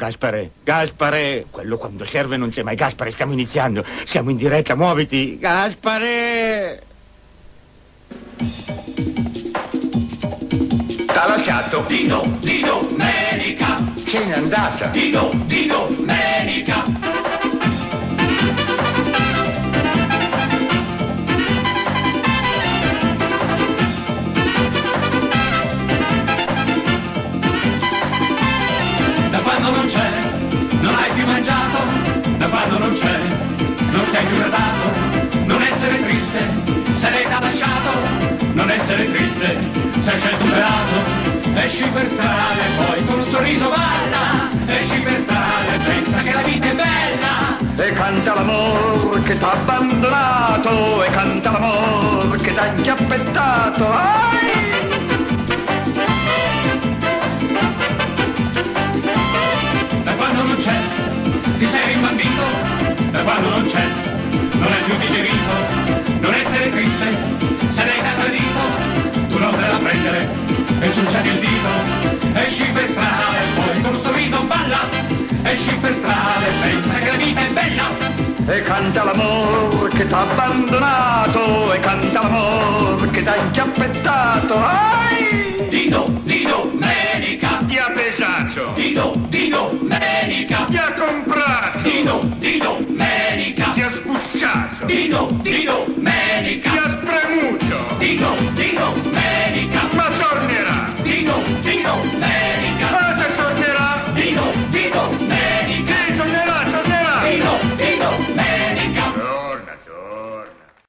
Gaspare, Gaspare, quello quando serve non c'è mai. Gaspare, stiamo iniziando. Siamo in diretta, muoviti. Gaspare! T'ha lasciato? Di domenica. Se n'è andata. Di domenica. Non c'è, non hai più mangiato. Da quando non c'è, non sei più rasato. Non essere triste, se lei t'ha lasciato. Non essere triste, se hai scelto un beato. Esci per strada e poi con un sorriso balla. Esci per strada e pensa che la vita è bella. E canta l'amor che t'ha abbandonato E canta l'amor che t'ha inchiappettato Ai! Rimbambito. Da quando non c'è, non è più digerito. Non essere triste, se lei t'ha tradito. Tu non te la prendere e ciucciati il dito. Esci per strada e poi con un sorriso balla. Esci per strada e pensa che la vita è bella. E canta l'amor che t'ha abbandonato E canta l'amor che t'ha inchiappettato Ai! Dido, di Dido, di domenica.